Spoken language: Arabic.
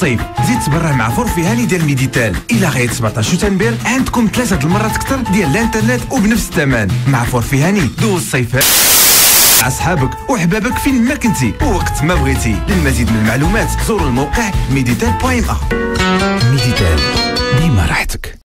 الصيف. زيد تبرع مع forfait هاني ديال ميديتال. إلى غاية 17 سبتمبر عندكم ثلاثة المرات أكثر ديال الإنترنت وبنفس الثمن. مع forfait هاني دوز الصيف. مع أصحابك وحبابك فين ما كنتي ووقت ما بغيتي. للمزيد من المعلومات زوروا الموقع ميديتال point